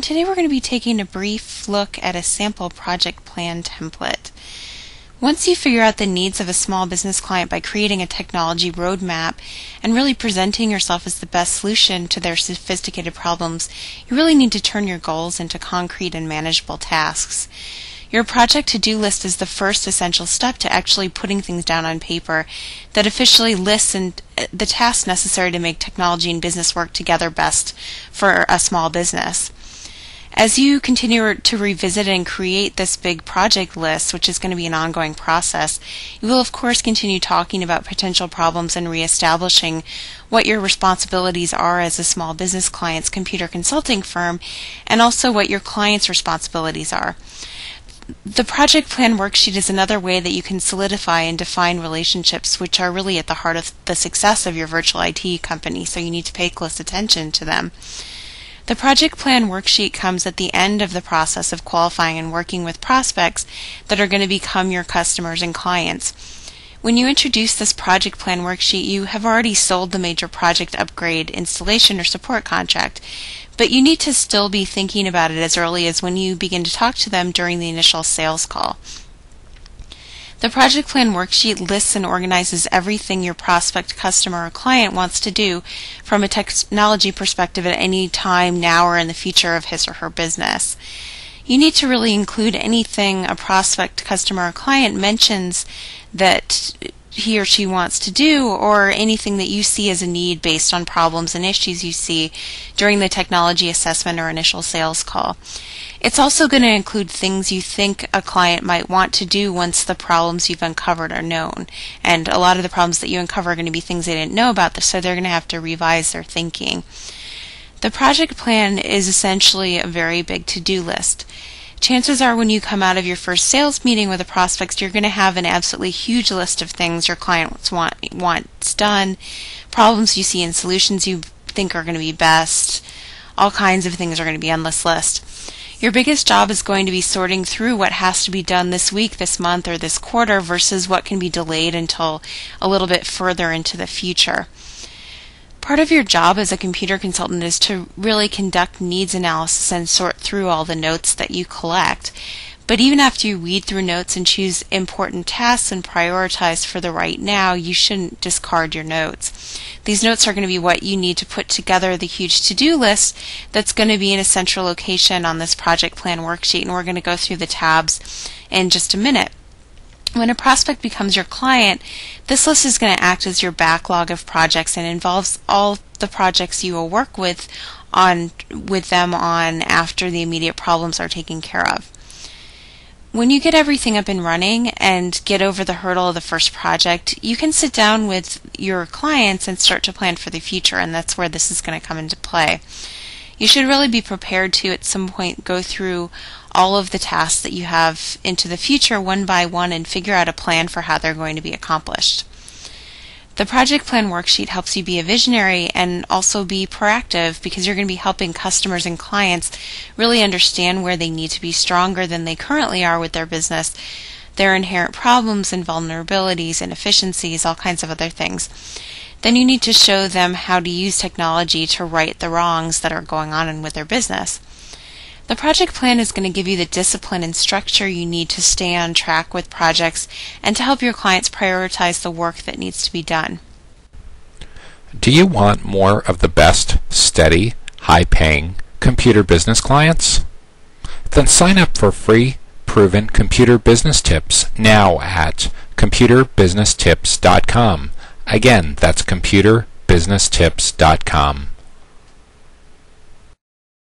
Today we're going to be taking a brief look at a sample project plan template. Once you figure out the needs of a small business client by creating a technology roadmap and really presenting yourself as the best solution to their sophisticated problems, you really need to turn your goals into concrete and manageable tasks. Your project to-do list is the first essential step to actually putting things down on paper that officially lists and uh, the tasks necessary to make technology and business work together best for a small business. As you continue to revisit and create this big project list, which is going to be an ongoing process, you will of course continue talking about potential problems and reestablishing what your responsibilities are as a small business client's computer consulting firm and also what your client's responsibilities are. The project plan worksheet is another way that you can solidify and define relationships which are really at the heart of the success of your virtual IT company, so you need to pay close attention to them. The project plan worksheet comes at the end of the process of qualifying and working with prospects that are going to become your customers and clients. When you introduce this project plan worksheet, you have already sold the major project upgrade, installation, or support contract, but you need to still be thinking about it as early as when you begin to talk to them during the initial sales call. The project plan worksheet lists and organizes everything your prospect, customer, or client wants to do from a technology perspective at any time now or in the future of his or her business. You need to really include anything a prospect, customer, or client mentions that he or she wants to do or anything that you see as a need based on problems and issues you see during the technology assessment or initial sales call. It's also going to include things you think a client might want to do once the problems you've uncovered are known. And a lot of the problems that you uncover are going to be things they didn't know about, so they're going to have to revise their thinking. The project plan is essentially a very big to-do list chances are when you come out of your first sales meeting with a prospect, you're going to have an absolutely huge list of things your clients want wants done, problems you see and solutions you think are going to be best. All kinds of things are going to be on this list. Your biggest job is going to be sorting through what has to be done this week, this month, or this quarter versus what can be delayed until a little bit further into the future. Part of your job as a computer consultant is to really conduct needs analysis and sort through all the notes that you collect. But even after you weed through notes and choose important tasks and prioritize for the right now, you shouldn't discard your notes. These notes are going to be what you need to put together the huge to-do list that's going to be in a central location on this project plan worksheet, and we're going to go through the tabs in just a minute. When a prospect becomes your client, this list is going to act as your backlog of projects and involves all the projects you will work with on with them on after the immediate problems are taken care of. When you get everything up and running and get over the hurdle of the first project, you can sit down with your clients and start to plan for the future, and that's where this is going to come into play. You should really be prepared to at some point go through all of the tasks that you have into the future one by one and figure out a plan for how they're going to be accomplished. The project plan worksheet helps you be a visionary and also be proactive because you're going to be helping customers and clients really understand where they need to be stronger than they currently are with their business, their inherent problems and vulnerabilities, and efficiencies, all kinds of other things. Then you need to show them how to use technology to right the wrongs that are going on with their business. The project plan is going to give you the discipline and structure you need to stay on track with projects and to help your clients prioritize the work that needs to be done. Do you want more of the best, steady, high paying computer business clients? Then sign up for free, proven computer business tips now at computerbusinesstips.com. Again, that's computerbusinesstips.com.